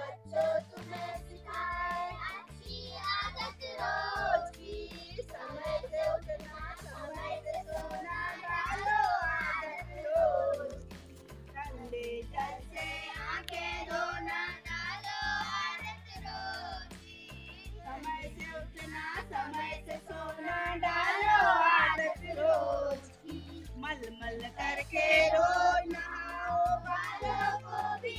बच्चों, तुम्हें सिखाए अच्छी आदत रोज की। समय से उठना, समय से सोना, डालो आदत रोज ठंडे जल से आँखें धोना, डालो आदत रोज समय से उठना, समय से सोना, डालो आदत रोज की। मलमल करके रोज नहाओ बालों को भी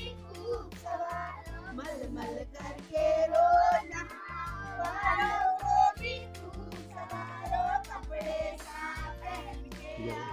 যাবে